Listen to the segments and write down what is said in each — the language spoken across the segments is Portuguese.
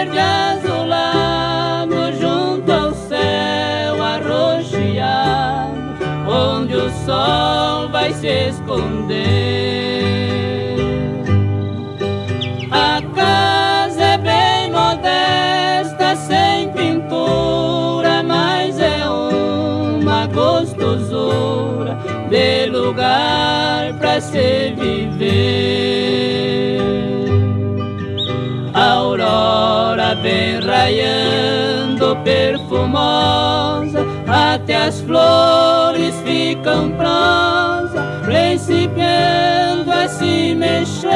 verde azulado junto ao céu arroxeado, onde o sol vai se esconder. A casa é bem modesta, sem pintura, mas é uma gostosura de lugar para se viver. Vem raiando perfumosa, até as flores ficam prosa, principiando a se mexer.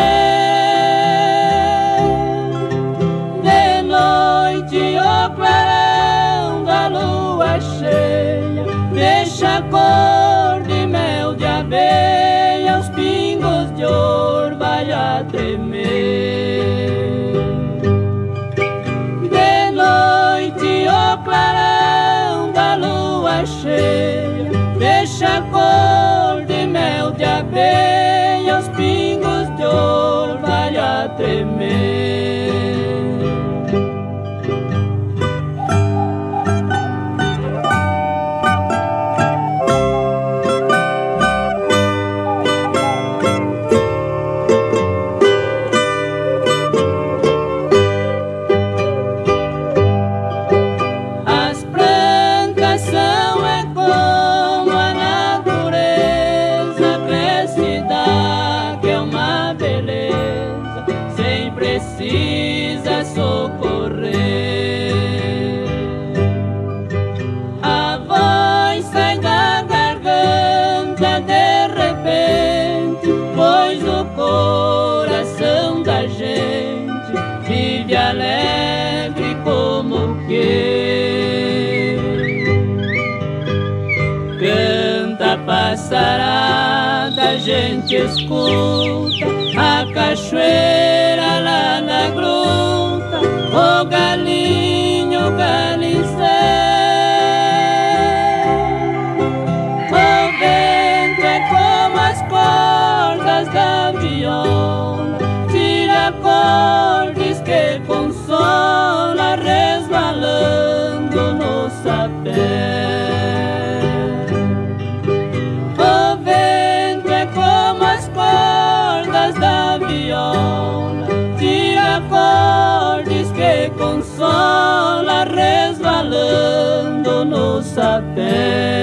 De noite, o clarão da lua cheia, deixa a cor de mel de abelha, os pingos de orvalho a tremer. Lua precisa socorrer. A voz sai da garganta de repente, pois o coração da gente vive alegre como que canta passarada, a gente escuta a cachoeira galinho galicé. O vento é como as cordas da viola, tira acordes que consola, resvalando no sapé. O vento é como as cordas da viola, tira acordes consola, resvalando no sapé.